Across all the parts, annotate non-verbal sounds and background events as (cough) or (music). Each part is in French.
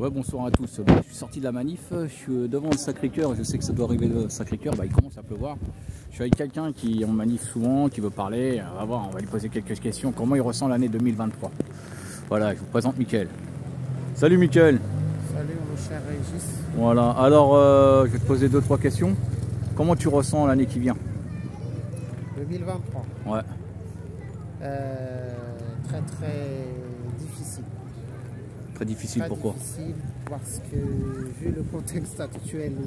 Ouais, bonsoir à tous. Je suis sorti de la manif, je suis devant le Sacré-Cœur, je sais que ça doit arriver le Sacré-Cœur, bah, il commence à pleuvoir. Je suis avec quelqu'un qui en manif souvent, qui veut parler, on va voir, on va lui poser quelques questions, comment il ressent l'année 2023. Voilà, je vous présente Mickaël. Salut Mickaël Salut mon cher Régis. Voilà, alors euh, je vais te poser deux, trois questions. Comment tu ressens l'année qui vient? 2023. Ouais. Euh, très très. Très difficile, Très pourquoi difficile parce que vu le contexte actuel au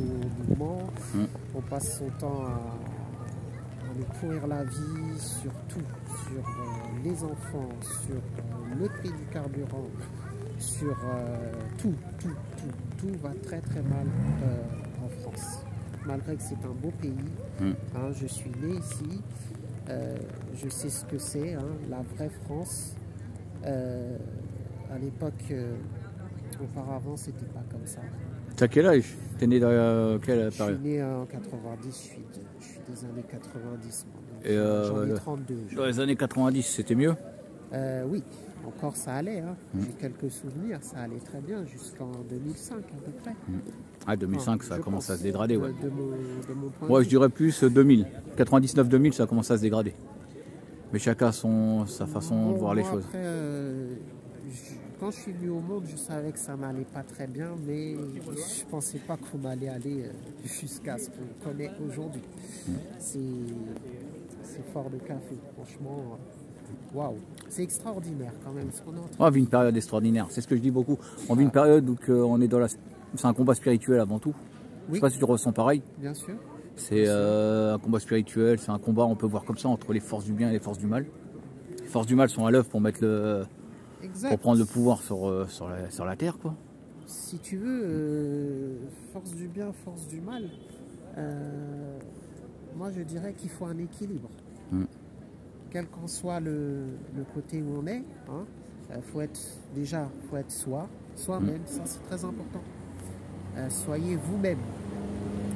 mouvement, Mm. on passe son temps à, à nous pourrir la vie sur tout, sur euh, les enfants, sur euh, le prix du carburant, sur euh, tout, tout, tout, tout va très très mal en France. Malgré que c'est un beau pays, Mm. hein, je suis né ici, je sais ce que c'est, hein, la vraie France. Euh, à l'époque, euh, auparavant, c'était pas comme ça. Tu as quel âge? T'es né dans euh, quelle Je suis né en 90, je suis, de- je suis des années 90. moi, donc, Et, euh, J'en ai le- 32. je- Dans les années 90, c'était mieux? Euh, oui, encore ça allait. hein. Mm. J'ai quelques souvenirs, ça allait très bien jusqu'en 2005 à peu près. Ah, 2005, Enfin, ça a commencé à se dégrader, ouais. De, de mon, de mon point Ouais, de je dirais plus euh, 2000. 99-2000, ça a commencé à se dégrader. Mais chacun a son, sa façon de Bon, voir les choses. après, euh, je- quand je suis venu au monde, je savais que ça n'allait pas très bien, mais je pensais pas qu'on allait aller euh, jusqu'à ce qu'on connaît aujourd'hui. C'est fort de café, franchement. euh, Waouh, c'est extraordinaire quand même ce qu'on On vit une période extraordinaire, c'est ce que je dis beaucoup. On vit une période où on est dans la... C'est un combat spirituel avant tout. Je Oui. sais pas si tu ressens pareil. Bien sûr. C'est euh, un combat spirituel, c'est un combat, on peut voir comme ça, entre les forces du bien et les forces du mal. Les forces du mal sont à l'œuvre pour mettre le, Exact. pour prendre le pouvoir sur, euh, sur, la, sur la terre, quoi. Si tu veux, euh, force du bien, force du mal, euh, moi je dirais qu'il faut un équilibre. Mm. Quel qu'en soit le, le côté où on est, hein, faut être déjà faut être soi, soi-même, ça c'est très important. Euh, soyez vous-même.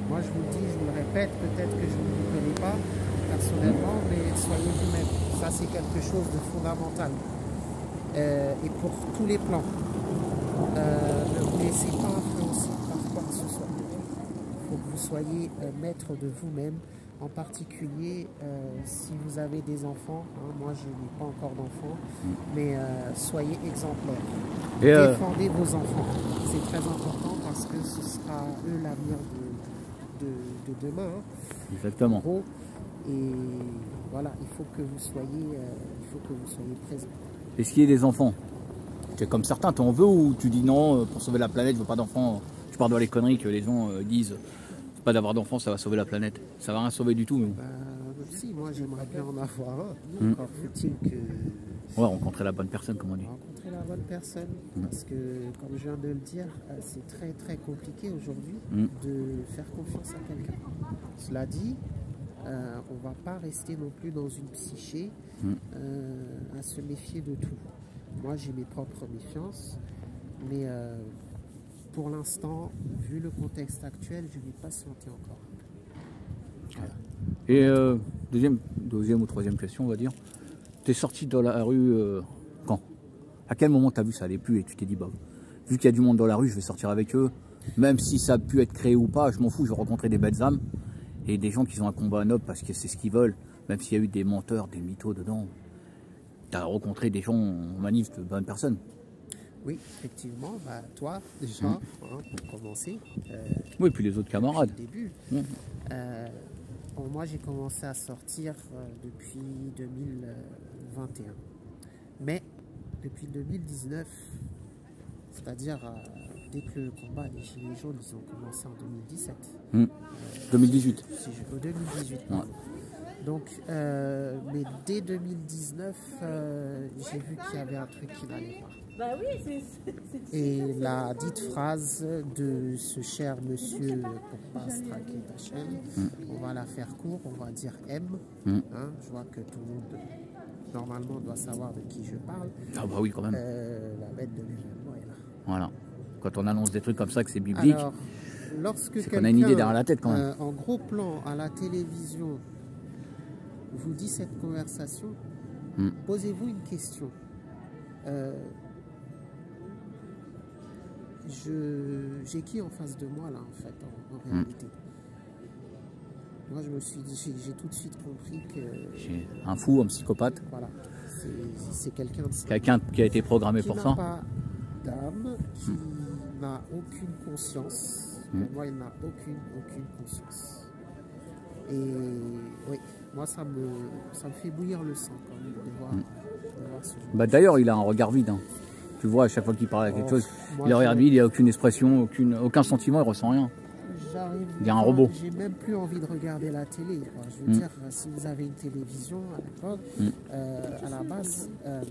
Moi je vous le dis, je vous le répète, peut-être que je ne vous connais pas personnellement, mais soyez vous-même. Ça c'est quelque chose de fondamental. Euh, et pour tous les plans. Euh, ne vous laissez pas influencer par quoi que ce soit. Il faut que vous soyez euh, maître de vous-même, en particulier euh, si vous avez des enfants. hein, moi, je n'ai pas encore d'enfants, mais soyez exemplaires. Et Défendez vos enfants. C'est très important parce que ce sera eux l'avenir de, de, de demain. hein, en exactement. Et voilà, il faut que vous soyez, euh, il faut que vous soyez présents. Est-ce qu'il y a des enfants Tu es comme certains, tu en veux ou tu dis non, euh, pour sauver la planète, je veux pas d'enfants. Je pars dans les conneries que les gens euh, disent. Pas d'avoir d'enfants, ça va sauver la planète. Ça va rien sauver du tout. Mais. Bah, si, moi j'aimerais bien en avoir un. Mm. Encore faut-il que Ouais, rencontrer la bonne personne, comme on dit. rencontrer la bonne personne. Mm. Parce que, comme je viens de le dire, euh, c'est très très compliqué aujourd'hui Mm. de faire confiance à quelqu'un. Cela dit, euh, on va pas rester non plus dans une psyché Mm. euh, à se méfier de tout. Moi j'ai mes propres méfiances, mais euh, pour l'instant, vu le contexte actuel, je vais patienter encore. Et euh, deuxième, deuxième ou troisième question, on va dire. Tu es sorti dans la rue quand? À quel moment tu as vu ça allait plus et tu t'es dit, bah, vu qu'il y a du monde dans la rue, je vais sortir avec eux. Même si ça a pu être créé ou pas, je m'en fous, je vais rencontrer des belles âmes et des gens qui ont un combat noble parce que c'est ce qu'ils veulent. Même s'il y a eu des menteurs, des mythos dedans. Tu as rencontré des gens en manif de bonnes personnes. Oui, effectivement, bah, toi déjà, Mm. hein, pour commencer, euh, Oui, puis les autres camarades. au début, Mm. euh, bon, moi j'ai commencé à sortir euh, depuis 2021. Mais depuis 2019, c'est-à-dire dès que le combat des Gilets jaunes, ils ont commencé en 2017. Mm. 2018. Si je, au 2018. Ouais. pardon. Donc, euh, mais dès 2019, euh, j'ai vu qu'il y avait un truc qui n'allait pas. Bah oui, Et la dite phrase de ce cher monsieur, pour pas se traquer ta chaîne, on va la faire court, on va dire M. Mm. Hein, je vois que tout le monde, normalement, doit savoir de qui je parle. Ah bah oui, quand même. Euh, la bête de l'événement est là. Voilà. Quand on annonce des trucs comme ça, que c'est biblique, Alors, lorsque c'est qu'on a une idée quelqu'un, derrière la tête quand même. euh, en gros plan à la télévision vous dit cette conversation, Mm. posez-vous une question. Euh, j'ai qui en face de moi là en fait en, en Hmm. réalité? Moi je me suis dit, j'ai tout de suite compris que J'ai un fou, un psychopathe, voilà, c'est quelqu'un quelqu'un qui a été programmé qui pour ça. pas d'âme, qui n'a aucune conscience. Hmm. Pour moi il n'a aucune aucune conscience. Et oui, moi ça me ça me fait bouillir le sang quand même de voir, Hmm. de voir ce genre Bah, D'ailleurs, il a un regard vide. hein. Tu vois, à chaque fois qu'il parle à quelque Oh, chose, moi, il a un regard vide, il n'y a aucune expression, aucune, aucun sentiment, il ressent rien. Il y a un robot. J'ai même plus envie de regarder la télé. quoi. Je veux Mm. dire, si vous avez une télévision à l'époque, euh, à la base, euh,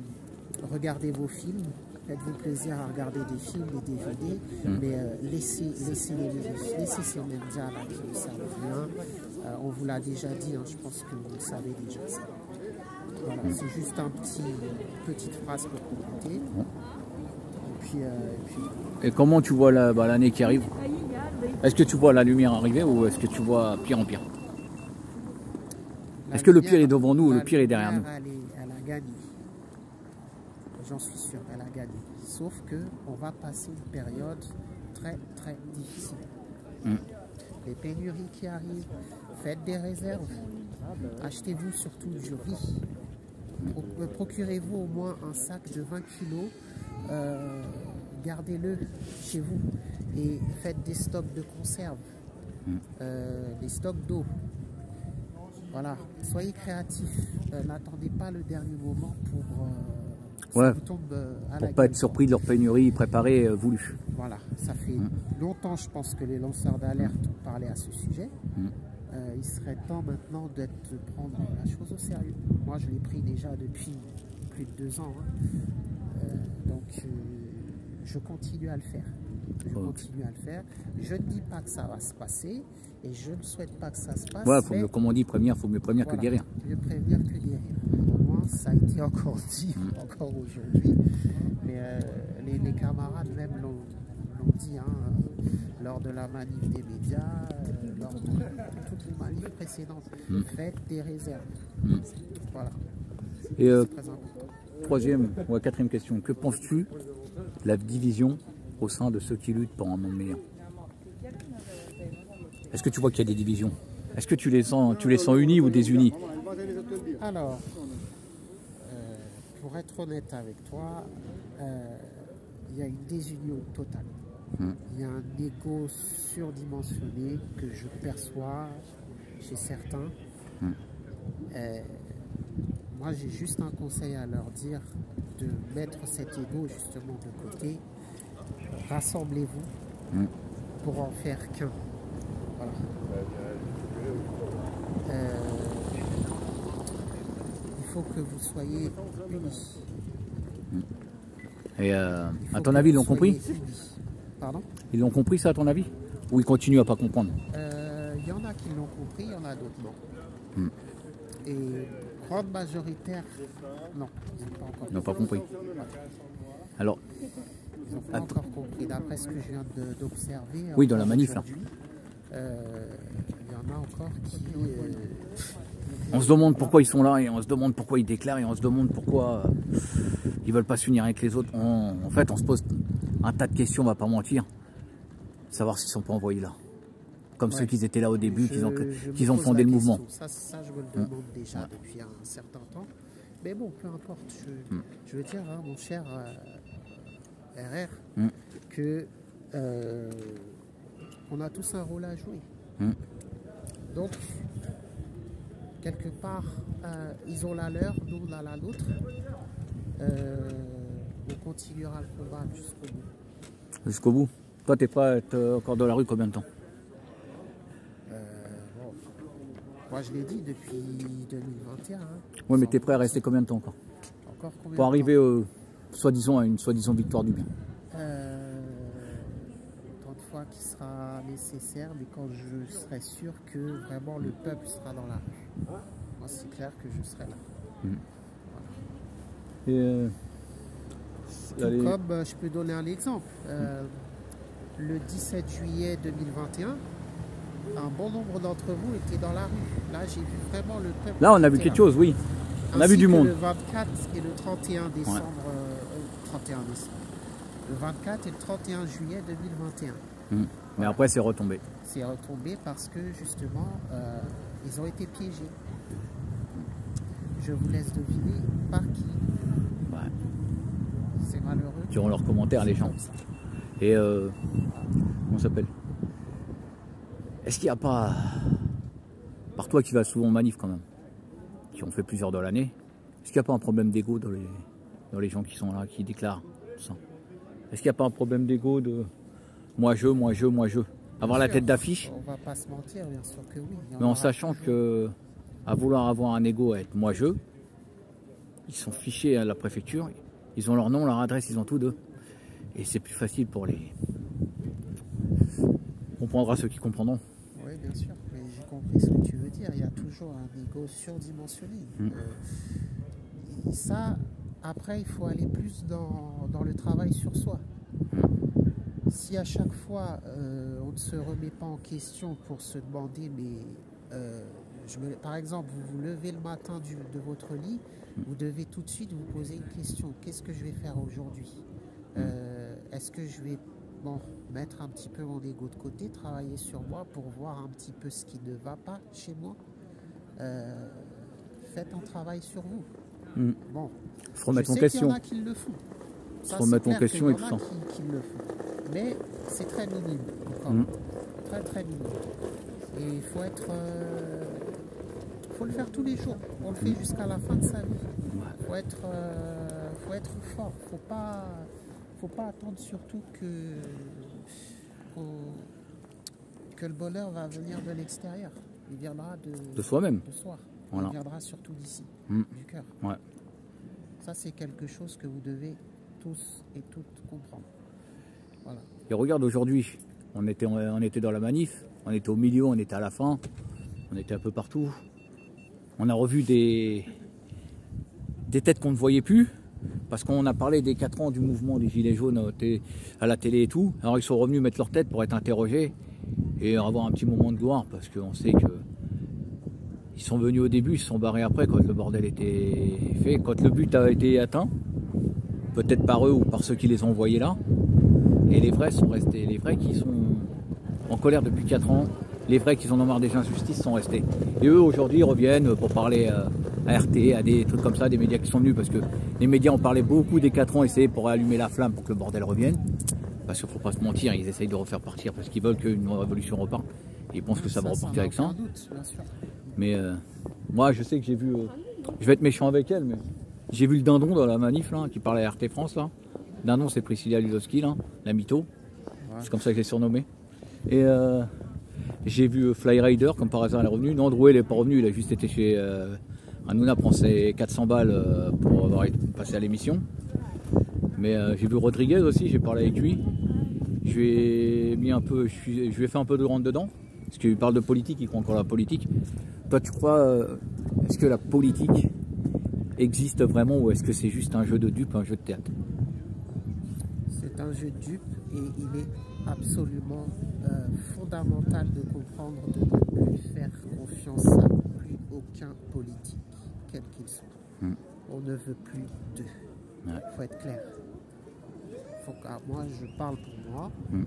regardez vos films. Faites-vous plaisir à regarder des films, des DVD, Mm. mais euh, laissez, laissez, les, laissez ces médias là qui ne servent rien. Euh, on vous l'a déjà dit, hein, je pense que vous le savez déjà ça. Voilà, Mm. c'est juste un petit, petite phrase pour compléter. Et puis, euh, et puis Et comment tu vois la- bah, l'année qui arrive? Est-ce que tu vois la lumière arriver ou est-ce que tu vois pire en pire? Est-ce que le pire est devant nous ou le pire est derrière nous? lumière, elle, est- elle a gagné. J'en suis sûr, elle a gagné. Sauf que on va passer une période très très difficile. Mm. Les pénuries qui arrivent, faites des réserves. Achetez-vous surtout du riz. Euh, Procurez-vous au moins un sac de 20 kilos. euh, Gardez-le chez vous et faites des stocks de conserve, Mm. euh, des stocks d'eau. Voilà, soyez créatifs. Euh, N'attendez pas le dernier moment pour Ouais. ça vous tombe euh, à Pour pas gueule, être surpris de leur pénurie préparée, euh, voulue. Voilà, ça fait Mm. longtemps, je pense, que les lanceurs d'alerte ont parlé à ce sujet. Mm. Euh, il serait temps maintenant de prendre la chose au sérieux. Moi, je l'ai pris déjà depuis plus de deux ans. hein. Euh, donc, euh, je continue à le faire. Je continue à le faire. Je ne dis pas que ça va se passer et je ne souhaite pas que ça se passe. Ouais, faut mais mieux, comme on dit, prévenir, faut mieux prévenir voilà, que guérir. Mieux prévenir que guérir. Ça a été encore (laughs) dit, encore aujourd'hui. Mais euh, les, les camarades même l'ont dit hein, euh, lors de la manif des médias, euh, lors de, toutes les manifs précédentes. Mm. Faites des réserves. Mm. Voilà, Et euh, troisième ou quatrième question, que penses-tu de la division au sein de ceux qui luttent pour un monde meilleur? Est-ce que tu vois qu'il y a des divisions? Est-ce que tu les sens, tu les sens unis ou désunis? Alors, pour être honnête avec toi, euh, il y a une désunion totale. Mm. Il y a un ego surdimensionné que je perçois chez certains. Mm. Euh, moi, j'ai juste un conseil à leur dire de mettre cet ego justement de côté. Rassemblez-vous Mm. pour en faire qu'un. Voilà. Euh, il faut que vous soyez unis. Et euh, à ton avis, ils l'ont compris. Pardon Ils l'ont compris ça à ton avis Ou ils continuent à pas comprendre Euh, Il y en a qui l'ont compris, il y en a d'autres non. Hmm. Et grande majoritaire, non, ils n'ont pas compris. Alors, Ils n'ont pas encore compris. D'après ce que je viens d'observer. Oui, dans la manif, là. euh, Il y en a encore qui. euh, on se demande pourquoi ils sont là et on se demande pourquoi ils déclarent et on se demande pourquoi euh, ils veulent pas s'unir avec les autres. On- en fait, on se pose un tas de questions, on va pas mentir. Savoir s'ils sont pas envoyés là. Comme Ouais. ceux qui étaient là au début, qu'ils ont, fondé le mouvement. Ça, ça, je me le demande déjà depuis un certain temps. Mais bon, peu importe. Je, je veux dire, hein, mon cher euh, RR, Hmm. que euh, on a tous un rôle à jouer. Donc, quelque part, euh, ils ont la leur, nous on a la nôtre. Euh, on continuera le combat jusqu'au bout. Jusqu'au bout. Toi, t'es prêt à être encore dans la rue combien de temps? Euh, bon. Moi, je l'ai dit depuis 2021. hein. Ouais, mais t'es prêt à rester combien de temps encore? Encore combien Pour de arriver, soi-disant, à une soi-disant victoire du bien. Qu'il sera nécessaire, mais quand je serai sûr que vraiment le peuple sera dans la rue. Moi, c'est clair que je serai là. Et, euh, Tout allez, comme euh, je peux donner un exemple. Euh, le 17 juillet 2021, un bon nombre d'entre vous étaient dans la rue. Là, j'ai vu vraiment le peuple. Là, on a vu qui quelque là. chose, oui. On a vu du monde. Le 24 et le 31 décembre. euh, euh, 31 décembre. le 24 et le 31 juillet 2021. Hmm. Mais après, c'est retombé. C'est retombé parce que justement, euh, ils ont été piégés. Je vous laisse deviner par qui. Ouais. C'est malheureux. Qui ont leurs commentaires, les gens. Et euh, comment ça s'appelle? Est-ce qu'il n'y a pas, par toi qui vas souvent en manif quand même, qui ont fait plusieurs dans l'année, est-ce qu'il n'y a pas un problème d'ego dans les, dans les gens qui sont là, qui déclarent tout ça? Est-ce qu'il n'y a pas un problème d'ego de moi je, moi je, moi je Avoir Bien la sûr, tête d'affiche, On va pas se mentir, bien sûr que oui. Mais en sachant que à vouloir avoir un ego, à être moi je, ils sont fichés à la préfecture, ils ont leur nom, leur adresse, ils ont tout d'eux. Et c'est plus facile pour les. On comprendra ceux qui comprendront. Oui, bien sûr, mais j'ai compris ce que tu veux dire. Il y a toujours un ego surdimensionné. Mm. Euh, ça, après, il faut aller plus dans, dans le travail sur soi. Si à chaque fois, euh, on ne se remet pas en question pour se demander, mais euh, je me- par exemple, vous vous levez le matin du- de votre lit, vous devez tout de suite vous poser une question. Qu'est-ce que je vais faire aujourd'hui? Euh, Est-ce que je vais bon, mettre un petit peu mon ego de côté, travailler sur moi pour voir un petit peu ce qui ne va pas chez moi? Faites un travail sur vous. Mm. Bon, Se remettre en question. qu'il y en a qui le font. Se remettre en question et tout ça. Qui, qui le font. Mais c'est très minime encore. Mm. Très très minime. Et il faut être. euh, faut le faire tous les jours. On le fait jusqu'à la fin de sa vie. Ouais. Faut être, euh, faut être fort. Faut pas, faut pas attendre surtout que que le bonheur va venir de l'extérieur. Il viendra de, De soi-même. de soi. Voilà. Il viendra surtout d'ici, Mm. du cœur. Ouais. Ça, c'est quelque chose que vous devez tous et toutes comprendre. Et regarde aujourd'hui, on était, dans la manif, on était au milieu, on était à la fin, on était un peu partout. On a revu des, des têtes qu'on ne voyait plus, parce qu'on a parlé des 4 ans du mouvement des Gilets jaunes à la télé et tout. Alors ils sont revenus mettre leur tête pour être interrogés et avoir un petit moment de gloire, parce qu'on sait que ils sont venus au début, ils se sont barrés après quand le bordel était fait, quand le but a été atteint, peut-être par eux ou par ceux qui les ont envoyés là. Et les vrais sont restés. Les vrais qui sont en colère depuis 4 ans, les vrais qui en ont marre des injustices sont restés. Et eux aujourd'hui reviennent pour parler euh, à RT, à des trucs comme ça, des médias qui sont venus parce que les médias ont parlé beaucoup des 4 ans, essayaient pour allumer la flamme pour que le bordel revienne. Parce qu'il faut pas se mentir, ils essayent de refaire partir parce qu'ils veulent qu'une révolution reparte. Et ils pensent que ça va repartir avec ça. aucun doute, bien sûr. Mais euh, moi, je sais que j'ai vu. euh, je vais être méchant avec elle, mais j'ai vu le dindon dans la manif là, qui parlait à RT France là. Dindon, c'est Priscilla Ludowski, la mytho. C'est comme ça que je l'ai surnommé. Et euh, j'ai vu euh, Fly Rider, comme par hasard, elle est revenue. Non, Drouet, il n'est pas revenu, il a juste été chez. Euh, Hanouna prend ses 400 balles euh, pour avoir passé à l'émission. Mais euh, j'ai vu Rodriguez aussi, j'ai parlé avec lui. Je lui ai mis un peu, je, lui ai fait un peu de rentre dedans, parce qu'il parle de politique, il croit encore à la politique. Toi, tu crois, euh, est-ce que la politique existe vraiment ou est-ce que c'est juste un jeu de dupe, un jeu de théâtre? Un jeu de dupe et il est absolument euh, fondamental de comprendre de ne plus faire confiance à plus aucun politique, quel qu'il soit. Hmm. On ne veut plus d'eux. Il Ouais. faut être clair. Faut que- ah, moi, je parle pour moi. Hmm.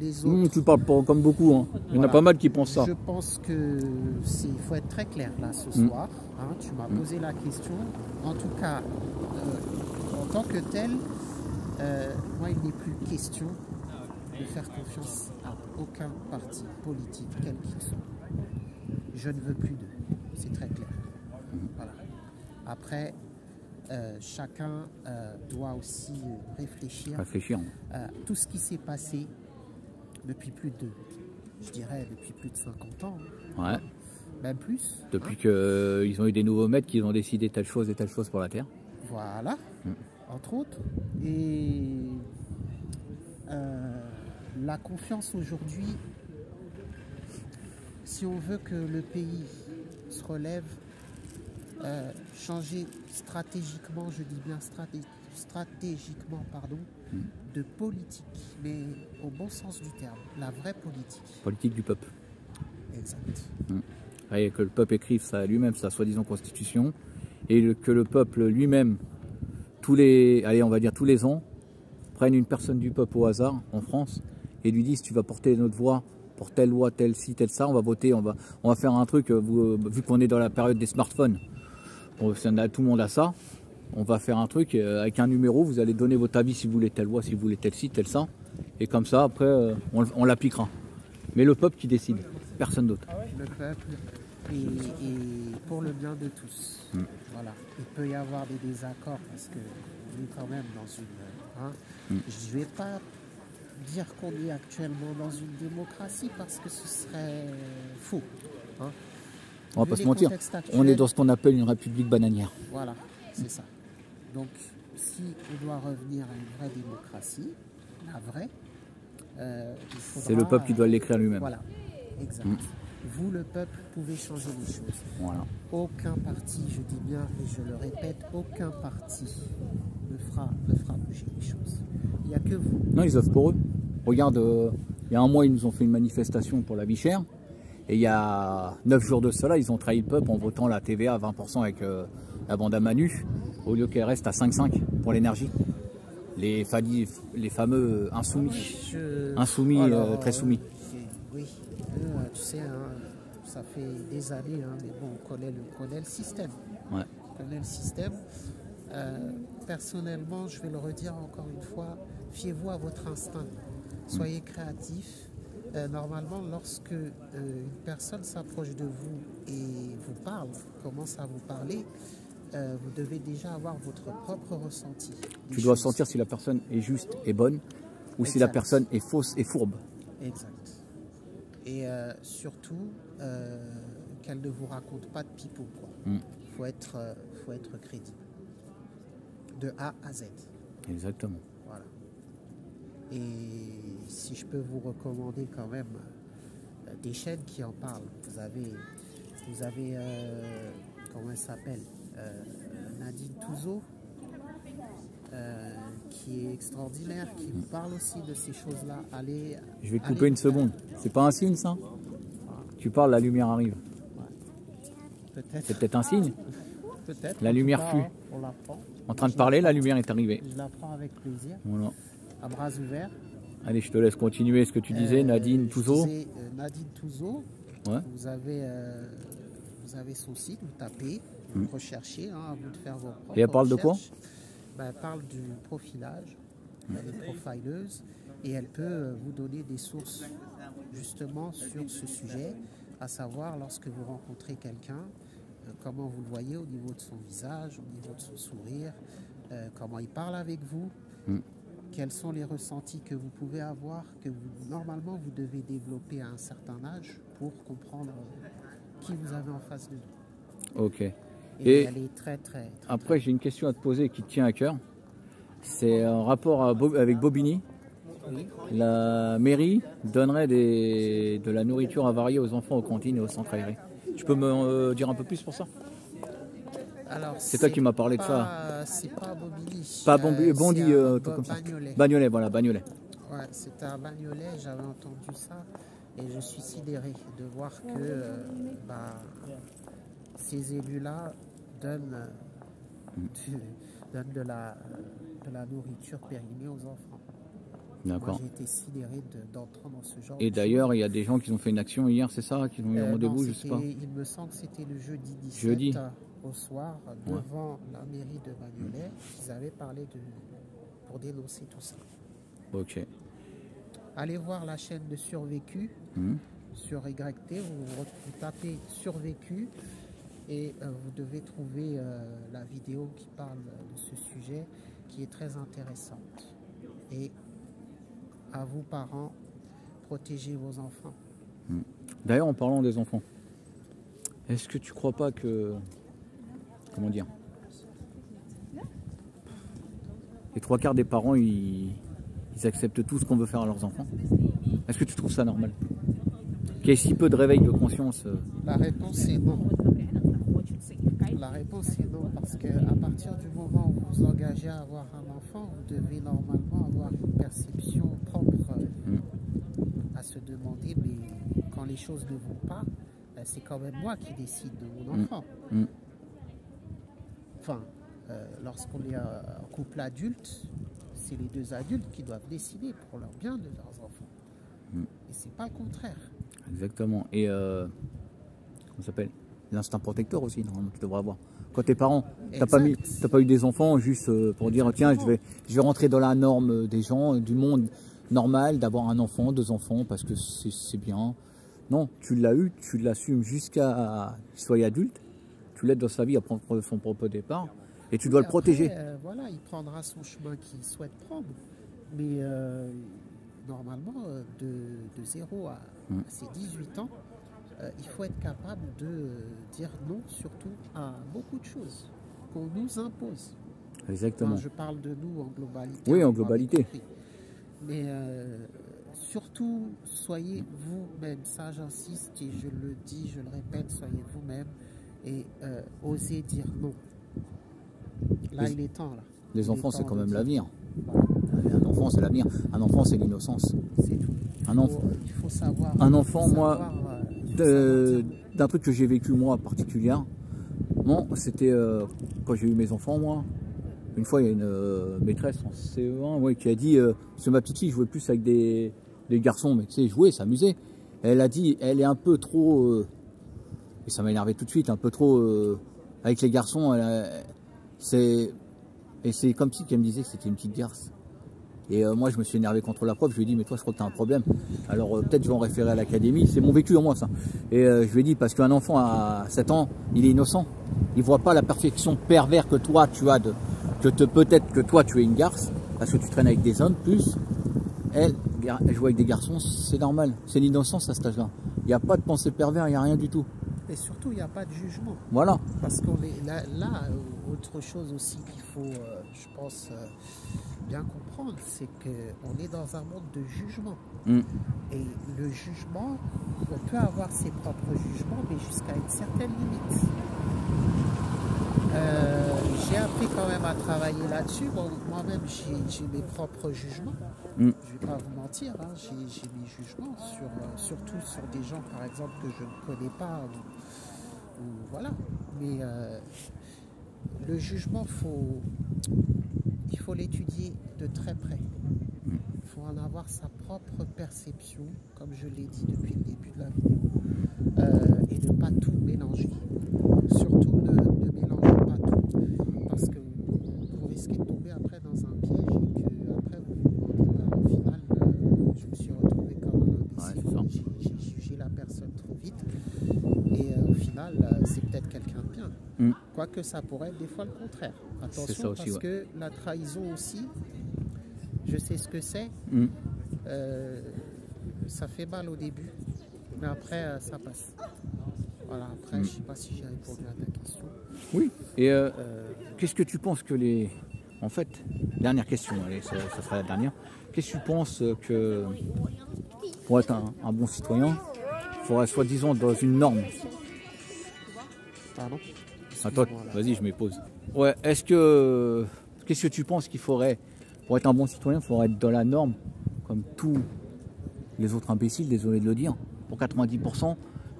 Les autres. Hum, Tu parles pas comme beaucoup, hein. il y en a pas mal qui pensent ça. Je pense que c'est- il faut être très clair là ce soir. hein. tu m'as posé la question. En tout cas, euh, en tant que tel, euh, moi il n'est plus question de faire confiance à aucun parti politique, quel qu'il soit. Je ne veux plus d'eux. C'est très clair. Voilà. Après, euh, chacun euh, doit aussi réfléchir Réfléchir. tout ce qui s'est passé depuis plus de, je dirais, depuis plus de 50 ans, hein, Ouais. même plus. Depuis hein. qu'ils ont eu des nouveaux maîtres qui ont décidé telle chose et telle chose pour la Terre. Voilà, Mm. Entre autres. Et euh, la confiance aujourd'hui, si on veut que le pays se relève, euh, changer stratégiquement, je dis bien straté- stratégiquement, pardon, de politique, mais au bon sens du terme, la vraie politique. Politique du peuple. Exact. Et que le peuple écrive ça lui-même, sa soi-disant constitution, et que le peuple lui-même, tous les, allez, on va dire tous les ans, prennent une personne du peuple au hasard en France et lui disent tu vas porter notre voix pour telle loi, telle ci, telle ça, on va voter, on va, on va faire un truc, euh, vous, euh, vu qu'on est dans la période des smartphones, on, ça, tout le monde a ça, on va faire un truc euh, avec un numéro, vous allez donner votre avis si vous voulez telle loi, si vous voulez telle ci, telle ça, et comme ça après on, on l'appliquera. Mais le peuple qui décide, personne d'autre. le peuple et, et pour le bien de tous. Mm. Voilà. Il peut y avoir des désaccords parce que on est quand même dans une. hein, Mm. Je ne vais pas dire qu'on est actuellement dans une démocratie parce que ce serait faux. hein. On va Vu pas se mentir, on est dans ce qu'on appelle une république bananière. Voilà, c'est ça. Donc, si on doit revenir à une vraie démocratie, la vraie, euh, C'est le peuple qui doit l'écrire lui-même. Voilà, exact. Mm. Vous, le peuple, pouvez changer les choses. Voilà. Aucun parti, je dis bien et je le répète, aucun parti ne fera, ne fera bouger les choses. Il n'y a que vous. Non, ils œuvrent pour eux. Regarde, euh, il y a un mois, ils nous ont fait une manifestation pour la vie chère. Et il y a 9 jours de cela, ils ont trahi le peuple en votant la TVA à 20% avec euh, la bande à Manu, au lieu qu'elle reste à 5,5 pour l'énergie. Les, les fameux insoumis. Insoumis, Alors, euh, très soumis. c'est- Oui, euh, tu sais, hein, ça fait des années, hein, mais bon, on connaît le, on connaît le système. Ouais. On connaît le système. Euh, personnellement, je vais le redire encore une fois, fiez-vous à votre instinct. Soyez créatif. Euh, normalement, lorsque euh, une personne s'approche de vous et vous parle, commence à vous parler, vous devez déjà avoir votre propre ressenti. Tu dois choses. sentir si la personne est juste et bonne ou si la personne est fausse et fourbe. Exact. Et surtout, euh, qu'elle ne vous raconte pas de pipeau. Il Mm. faut, être, euh, faut être crédible. De A à Z. Exactement. Voilà. Et si je peux vous recommander quand même euh, des chaînes qui en parlent. Vous avez, vous avez euh, comment elle s'appelle Nadine Touzeau, euh, qui est extraordinaire, qui vous parle aussi de ces choses-là. Allez, Je vais te allez- couper une seconde. C'est pas un signe ça? Tu parles, la lumière arrive. Peut-être. C'est peut-être un signe Peut-être. La lumière cas, fut. hein, On. En train de parler, la lumière est arrivée. Je la prends avec plaisir, Voilà. à bras ouverts. Allez, je te laisse continuer ce que tu disais, Euh, Nadine disais, euh, Nadine. Ouais. Vous avez, euh, vous avez son site, vous tapez, vous recherchez, hein, à vous de faire vos propres Mm. Et elle parle de quoi. Ben, Elle parle du profilage, elle est profileuse, et elle peut vous donner des sources justement sur ce sujet, à savoir lorsque vous rencontrez quelqu'un, euh, comment vous le voyez au niveau de son visage, au niveau de son sourire, euh, comment il parle avec vous, Mm. quels sont les ressentis que vous pouvez avoir, que vous, normalement vous devez développer à un certain âge pour comprendre euh, qui vous avez en face de vous. Ok. Et, Et elle est très très, très après, j'ai une question à te poser qui te tient à cœur. C'est en rapport à Bo- avec Bobigny. La mairie donnerait des, de la nourriture avariée aux enfants aux cantines et aux centres aérés. Tu peux me euh, dire un peu plus pour ça? C'est toi qui m'as parlé de ça. C'est pas Bobigny. Pas Euh, Bondi, Bondi c'est euh, tout comme ça. Bagnolet. Bagnolet, voilà, Bagnolet. Ouais, c'est un Bagnolet, j'avais entendu ça et je suis sidéré de voir que euh, bah, ces élus-là donnent, du- (laughs) donnent de, la, de la nourriture périmée aux enfants. D'accord. j'ai été sidéré de- d'entendre ce genre Et d'ailleurs, il y a des gens qui ont fait une action hier, c'est ça Qui ont eu un rendez-vous, je sais pas. Il me semble que c'était le jeudi 17 Jeudi. au soir devant la mairie de Bagnolet. Ils avaient parlé de, pour dénoncer tout ça. Ok. Allez voir la chaîne de Survécu Mhm. sur YT, vous tapez Survécu et euh, vous devez trouver euh, la vidéo qui parle de ce sujet qui est très intéressante. Et à vous parents, protégez vos enfants. D'ailleurs, en parlant des enfants, est-ce que tu crois pas que. Comment dire Les trois quarts des parents, ils, ils acceptent tout ce qu'on veut faire à leurs enfants? Est-ce que tu trouves ça normal? Qu'il y ait si peu de réveil de conscience euh, La réponse est non. La réponse est non parce que à partir du moment où vous vous engagez à avoir un enfant, vous devez normalement avoir une perception propre euh, à se demander mais quand les choses ne vont pas, euh, c'est quand même moi qui décide de mon enfant. Enfin, euh, lorsqu'on est euh, en couple adulte, c'est les deux adultes qui doivent décider pour leur bien de leurs enfants. Et c'est pas le contraire. Exactement. Et euh, comment ça s'appelle? L'instinct protecteur aussi, normalement, tu devrais avoir. Quand t'es parent, t'as pas, mis, pas eu des enfants juste euh, pour dire tiens, je vais, je vais rentrer dans la norme des gens, du monde normal, d'avoir un enfant, deux enfants, parce que c'est bien. Non, tu l'as eu, tu l'assumes jusqu'à qu'il soit adulte, tu l'aides dans sa vie à prendre son propre départ, et tu dois Oui, le protéger. après, euh, voilà, il prendra son chemin qu'il souhaite prendre. Mais euh, normalement, euh, de, de 0 à, Mm. à ses 18 ans, euh, il faut être capable de dire non, surtout à beaucoup de choses qu'on nous impose. Exactement. Enfin, je parle de nous en globalité. Oui, en globalité. Mais euh, surtout, soyez vous-même. Ça, j'insiste et je le dis, je le répète, soyez vous-même et euh, osez dire non. Là, Les- il est temps. Là. Les Il enfants, c'est quand même l'avenir. Voilà, Un enfant, c'est l'avenir. Un enfant, c'est l'innocence. c'est tout. Il Un enfant- il faut savoir. un enfant, moi, savoir, d'un truc que j'ai vécu moi particulièrement, bon, c'était euh, quand j'ai eu mes enfants moi. Une fois, il y a une euh, maîtresse en CE1 ouais, qui a dit, euh, parce que ma petite fille jouait plus avec des, garçons, mais tu sais, jouer, s'amuser. Elle a dit, elle est un peu trop, euh, et ça m'a énervé tout de suite, un peu trop avec les garçons. elle c'est et c'est comme si qu'elle me disait que c'était une petite garce. Et euh, moi, je me suis énervé contre la prof. Je lui ai dit, mais toi, je crois que tu as un problème. Alors, euh, peut-être je vais en référer à l'académie. C'est mon vécu en moi, ça. Et euh, je lui ai dit, parce qu'un enfant à 7 ans, il est innocent. Il voit pas la perfection pervers que toi, tu as de. Que te- peut-être que toi, tu es une garce, parce que tu traînes avec des hommes, plus. Elle, elle joue avec des garçons, c'est normal. C'est l'innocence à cet âge-là. Il n'y a pas de pensée pervers, il n'y a rien du tout. Et surtout, il n'y a pas de jugement. Voilà. Parce qu'on est là, là, autre chose aussi qu'il faut, je pense, bien comprendre, c'est qu'on est dans un monde de jugement. Mm. Et le jugement, on peut avoir ses propres jugements, mais jusqu'à une certaine limite. Euh, j'ai appris quand même à travailler là-dessus. Bon, Moi-même, j'ai j'ai mes propres jugements. Mm. Je vais pas vous mentir, hein, j'ai j'ai mes jugements, sur, euh, surtout sur des gens, par exemple, que je ne connais pas. ou- ou voilà. Mais euh, le jugement, faut, il faut l'étudier de très près. Il faut en avoir sa propre perception, comme je l'ai dit depuis le début de la vidéo, euh, et ne pas tout mélanger. Surtout ne, ne mélangez pas tout, parce que vous risquez de tomber après dans un piège et que après vous vous demandez, bah, au final, euh, je me suis retrouvé comme un Ouais, imbécile, c'est ça. j'ai j'ai jugé la personne trop vite, et euh, au final, euh, c'est peut-être quelqu'un de bien. Quoique ça pourrait être des fois le contraire. Attention, ça aussi, parce ouais. que la trahison aussi, je sais ce que c'est. Mm. Euh, ça fait mal au début, mais après, euh, ça passe. Voilà, après, Mm. je sais pas si j'ai répondu à ta question. Oui. Et euh, qu'est-ce que tu penses que les. En fait, dernière question, allez, ça, ça sera la dernière. Qu'est-ce que tu penses que pour être un, un bon citoyen, il faudrait soi-disant dans une norme? Pardon? Là. vas-y, je me pose. Ouais, est-ce que. Qu'est-ce que tu penses qu'il faudrait. Pour être un bon citoyen, il faudrait être dans la norme, comme tous les autres imbéciles, désolé de le dire, pour 90%,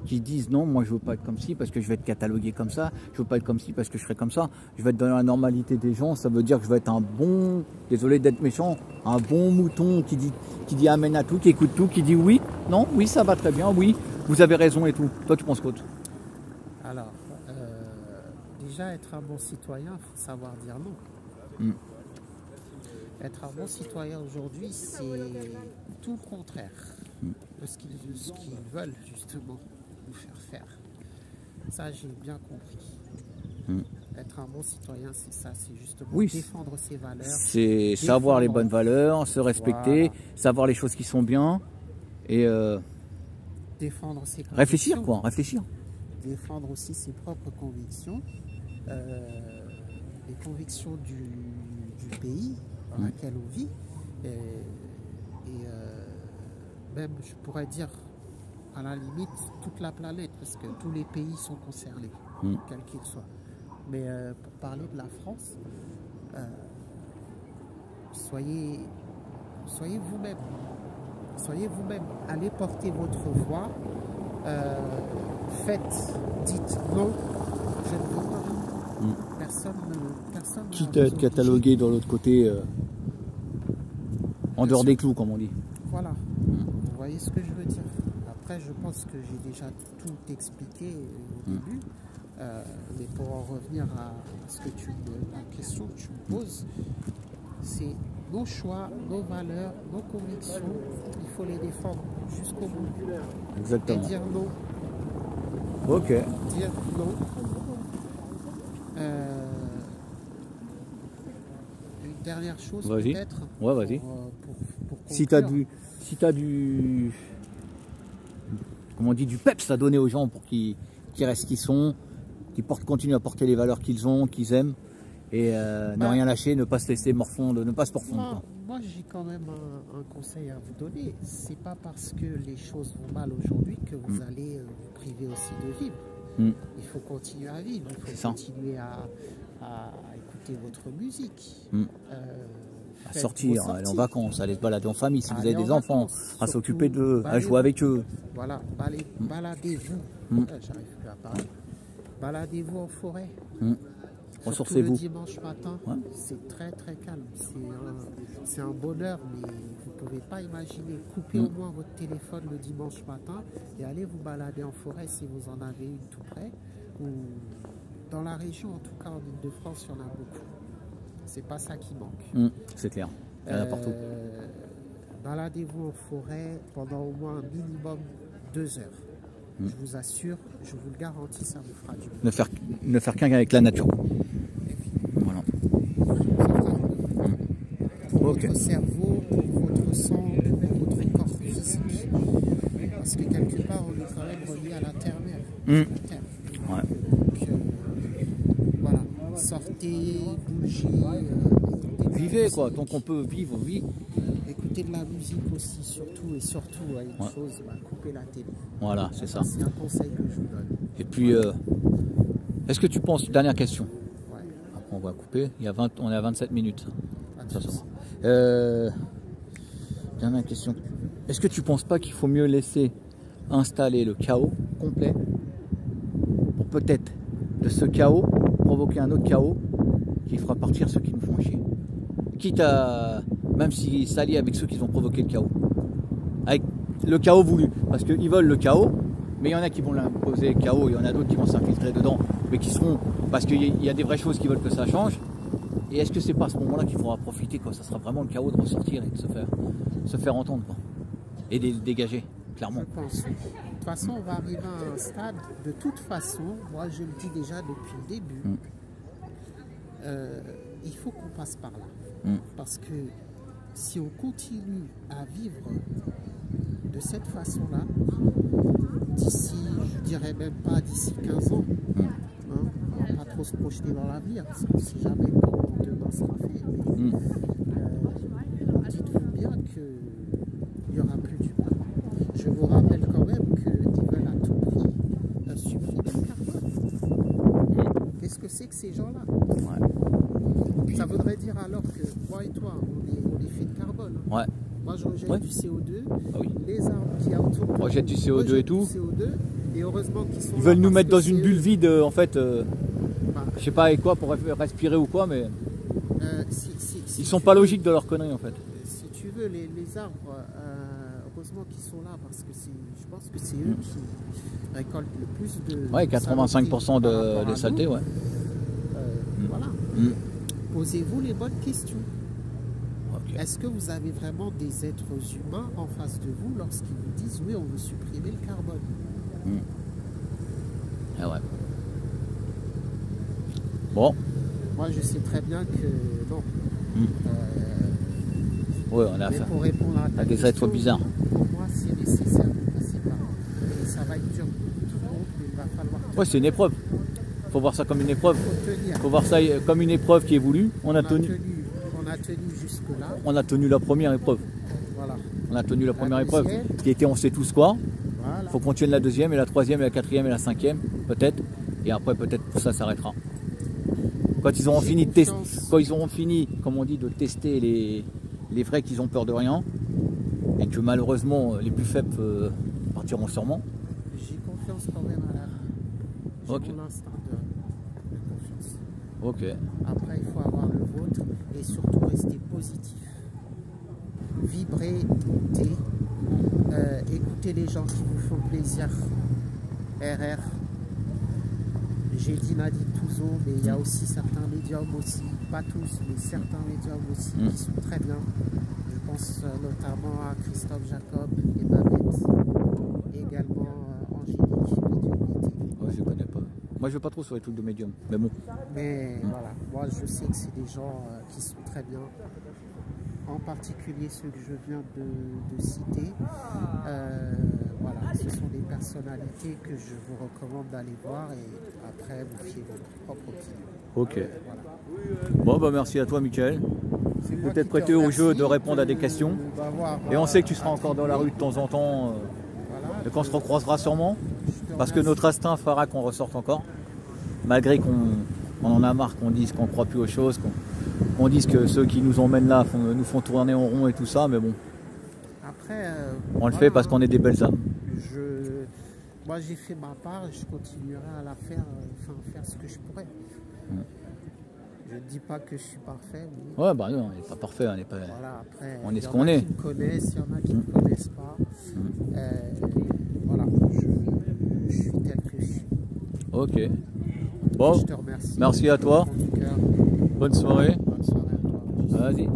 qui disent non, moi je veux pas être comme ci parce que je vais être catalogué comme ça, je veux pas être comme ci parce que je serai comme ça, je vais être dans la normalité des gens, ça veut dire que je vais être un bon, désolé d'être méchant, un bon mouton qui dit, qui dit amen à tout, qui écoute tout, qui dit oui, non, oui, ça va très bien, oui, vous avez raison et tout. Toi, tu penses quoi toi? Alors, déjà, être un bon citoyen, il faut savoir dire non. Mm. Être un bon citoyen aujourd'hui, c'est tout le contraire Mm. de ce qu'ils veulent justement nous faire faire. Ça, j'ai bien compris. Mm. Être un bon citoyen, c'est ça, c'est justement Oui, défendre ses valeurs. C'est savoir les bonnes valeurs, se respecter, Voilà. savoir les choses qui sont bien et euh, défendre ses réfléchir quoi, réfléchir. défendre aussi ses propres convictions, euh, les convictions du, du pays dans lequel on vit, et, et, euh, même je pourrais dire à la limite toute la planète, parce que tous les pays sont concernés, quels qu'ils soient. Mais euh, pour parler de la France, soyez, soyez vous-même. Soyez vous-même. Allez porter votre voix. Faites, dites non, je ne veux pas. Mm. Personne ne. Personne Quitte à être catalogué dans l'autre côté, euh, En dehors des clous, comme on dit. Voilà. Vous voyez ce que je veux dire Après, je pense que j'ai déjà tout expliqué au Mm. début. Euh, mais pour en revenir à ce que tu me, la question que tu me poses, c'est nos choix, nos valeurs, nos convictions. Il faut les défendre jusqu'au bout. Et Exactement. dire non. Ok. Dire non. Euh, une dernière chose peut-être. Ouais, vas-y. pour, euh, pour- pour Si t'as conclure. du, si du, comment on dit, du peps à donner aux gens pour qu'ils restent qu'ils sont, qu'ils portent, continuent à porter les valeurs qu'ils ont, qu'ils aiment, et euh, ne Bah. rien lâcher, ne pas se laisser morfondre, ne pas se morfondre. Moi, j'ai quand même un, un conseil à vous donner. C'est pas parce que les choses vont mal aujourd'hui que vous allez euh, vous priver aussi de vivre. Mm. Il faut continuer à vivre. Il faut continuer à, à écouter votre musique. Mm. Euh, À sortir, aller en vacances, à aller se balader en famille si vous avez des en enfants, vacances, à s'occuper d'eux, à jouer avec eux. Voilà, baladez-vous. Mm. Euh, J'arrive plus à parler. Baladez-vous en forêt. Mm. Ressourcez-vous. Le dimanche matin, Ouais. c'est très très calme. C'est un, c'est un bonheur, mais vous ne pouvez pas imaginer. Coupez Mm. au moins votre téléphone le dimanche matin et allez vous balader en forêt si vous en avez une tout près. Ou dans la région, en tout cas en Ile-de-France, il y en a beaucoup. C'est pas ça qui manque. Mm, C'est clair. Il y en a partout. Euh, Baladez-vous en forêt pendant au moins un minimum deux heures. Mm. Je vous assure, je vous le garantis, ça vous fera du bien. Ne faire, ne faire qu'un avec la nature. Voilà. pour Ok. votre cerveau, pour votre sang, votre corps physique. Parce que quelque part, on est quand même relié à la terre-mère. Mm. La terre. Ouais. Donc, euh, voilà, sortez, bougez, euh, quoi, tant qu'on peut vivre, vivre. Écoutez de la musique aussi, surtout et surtout, une Ouais. chose, bah, coupez la télé. Voilà, c'est ça. C'est un conseil que je vous donne. Et puis, euh, est-ce que tu penses, dernière question, Ouais, après on va couper, il y a 20, on est à 27 minutes. Euh, dernière question. Est-ce que tu penses pas qu'il faut mieux laisser installer le chaos complet pour peut-être de ce chaos provoquer un autre chaos qui fera partir ceux qui Quitte à, même s'ils s'allient avec ceux qui ont provoqué le chaos. Avec le chaos voulu. Parce qu'ils veulent le chaos, mais il y en a qui vont l'imposer le chaos, il y en a d'autres qui vont s'infiltrer dedans, mais qui seront. Parce qu'il y a- il y a des vraies choses qui veulent que ça change. Et est-ce que c'est pas à ce moment-là qu'il faudra profiter quoi? Ça sera vraiment le chaos de ressortir et de se faire, se faire entendre quoi. Et de le dégager, clairement. Je pense. De toute façon, on va arriver à un stade. De toute façon, moi je le dis déjà depuis le début, Mm. euh, il faut qu'on passe par là. Mm. Parce que si on continue à vivre de cette façon-là, d'ici, je dirais même pas d'ici 15 ans, Mm. hein, on va pas trop se projeter dans l'avenir, parce qu'on ne sait jamais comment demain sera fait. mais, Mm. euh, dites-vous bien qu'il n'y aura plus du pain. Je vous rappelle quand même qu'ils veulent à tout prix euh, supprimer le carbone. Qu'est-ce que c'est que ces gens-là Ouais. Ça voudrait dire alors que moi et toi, on est, on est fait de carbone. hein. Ouais. Moi, je rejette Ouais. du CO2. Ah oui. Les arbres qui autour Rejettent du CO2 et tout. du CO2. Et heureusement qu'ils sont Ils veulent nous mettre dans une bulle vide euh, en fait, euh, Bah, je sais pas avec quoi pour re- respirer ou quoi, mais euh, si- si- si ils sont pas veux- logiques de leur connerie en fait. Si tu veux, les, les arbres, euh, heureusement qu'ils sont là parce que je pense que c'est eux qui récoltent le plus de. Ouais, de 85% saletés par de, de saleté, ouais. Euh, Voilà. Mm. Posez-vous les bonnes questions. Est-ce que vous avez vraiment des êtres humains en face de vous lorsqu'ils vous disent oui, on veut supprimer le carbone? Ah ouais. Bon, Moi, je sais très bien que non. Mm. Euh, ouais, on a mais affaire pour répondre à ta des question, êtres bizarres. Pour moi, c'est nécessaire de passer par là. Ça va être dur pour tout le monde, mais il va falloir Ouais, c'est une épreuve. Faut voir ça comme une épreuve. tenir. Faut voir ça euh, comme une épreuve qui est voulue. On a On a tenu, tenu, on a tenu jusque-là. on a tenu la première épreuve. Voilà. On a tenu la première épreuve, qui était on sait tous quoi. voilà. Faut qu'on tienne la deuxième et la troisième et la quatrième et la cinquième, peut-être. Et après, peut-être tout ça s'arrêtera. Quand ils auront fini de tester, quand ils auront fini, comme on dit, de tester les, les vrais qui ont peur de rien, et que malheureusement les plus faibles euh, partiront sûrement. J'ai confiance quand même à la Ok. mon instinct de, de confiance. Ok. Après, il faut avoir le vôtre et surtout rester positif. vibrez, écoutez, euh, écoutez les gens qui vous font plaisir. RR, j'ai dit Nadi Touzo, mais il y a aussi certains médiums aussi, pas tous, mais certains médiums aussi Mm. qui sont très bien. Je pense euh, notamment à Christophe Jacob et Babette, et également euh, Angélique Médiumnité. Ouais, je connais pas. Moi, je vais pas trop sur les trucs de médium. Mais bon, Mais voilà, moi je sais que c'est des gens euh, qui sont très bien. En particulier ceux que je viens de, de citer. Euh, voilà, ce sont des personnalités que je vous recommande d'aller voir et après vous fiez votre propre opinion. ok. Voilà. Bon, bah merci à toi, Michael. Te prêté au jeu de répondre à des questions. Et on euh, sait que tu seras encore dans la rue de temps en temps, euh, Voilà, et qu'on se recroisera sûrement. Parce que notre instinct fera qu'on ressorte encore. Malgré qu'on on en a marre qu'on dise qu'on croit plus aux choses, qu'on qu'on dise que ceux qui nous emmènent là font- nous font tourner en rond et tout ça, mais bon, Après, euh, on le fait parce qu'on est des belles âmes. je, moi j'ai fait ma part et je continuerai à la faire, enfin faire ce que je pourrais. Je ne dis pas que je suis parfait, mais Ouais, bah non, on n'est pas parfait, on n'est pas. voilà, après, On est il y ce en qu'on a est. qui me connaissent, il y en a qui ne me connaissent pas. Euh, voilà, je, je suis tel que je suis. Ok. Bon, je te remercie. merci à toi. Bonne soirée. Bonne soirée à toi. Vas-y.